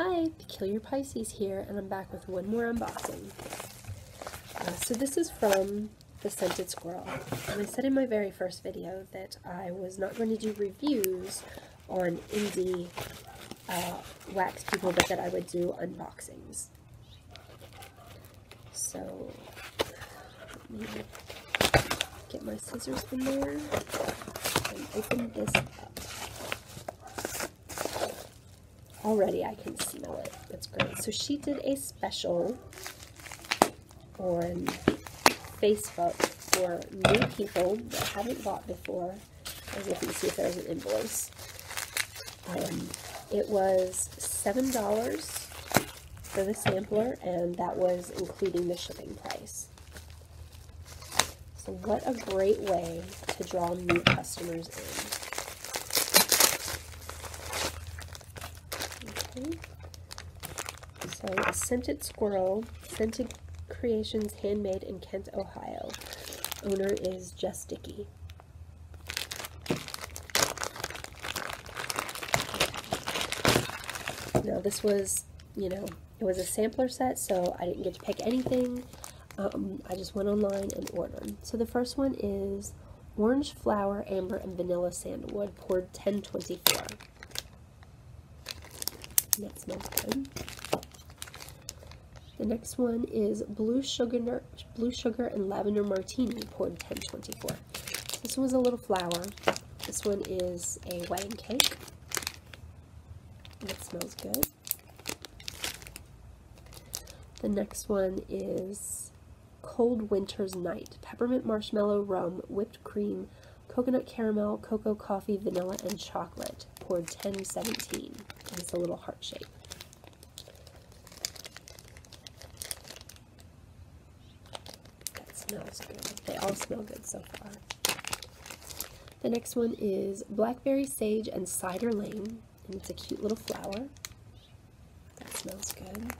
Hi, Peculiar Pisces here, and I'm back with one more unboxing. Uh, so this is from The Scented Squirrel, and I said in my very first video that I was not going to do reviews on indie uh, wax people, but that I would do unboxings. So, let me get my scissors in there and open this up. Already I can smell it. That's great. So she did a special on Facebook for new people that haven't bought before. As you can see if there's an invoice. Um, it was $7 for the sampler, and that was including the shipping price. So what a great way to draw new customers in. So, scented squirrel, scented creations handmade in Kent, Ohio. Owner is Jess Dickey. Now, this was, you know, it was a sampler set, so I didn't get to pick anything. Um, I just went online and ordered. So the first one is orange flower, amber, and vanilla sandalwood, poured 1024. That smells good. The next one is blue sugar, blue sugar and lavender martini, poured 1024. This one was a little flower. This one is a wedding cake. That smells good. The next one is Cold Winter's Night. Peppermint marshmallow, rum, whipped cream, coconut caramel, cocoa coffee, vanilla, and chocolate. Poured 1017. It's a little heart shape. That smells good. They all smell good so far. The next one is Blackberry Sage and Cider Lane. And it's a cute little flower. That smells good.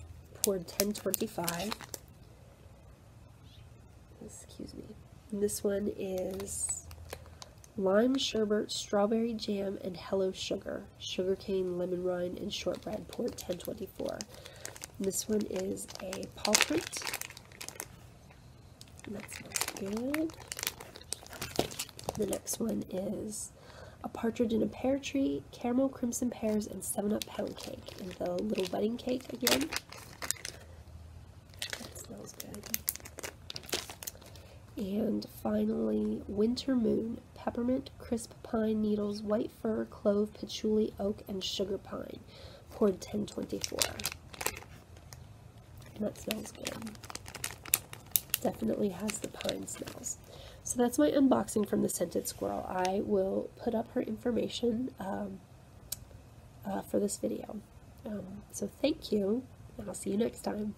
Poured 1025. Excuse me. And this one is lime sherbet, strawberry jam, and hello sugar. Sugarcane, lemon rind, and shortbread. port 1024. And this one is a paw print. And good. The next one is a partridge in a pear tree, caramel crimson pears, and 7-Up pound cake. And the little wedding cake again. That smells good. And finally, winter moon, peppermint, crisp pine needles, white fir, clove, patchouli, oak, and sugar pine. Poured 1024. And that smells good. Definitely has the pine smells. So that's my unboxing from the Scented Squirrel. I will put up her information um, uh, for this video. Um, so thank you, and I'll see you next time.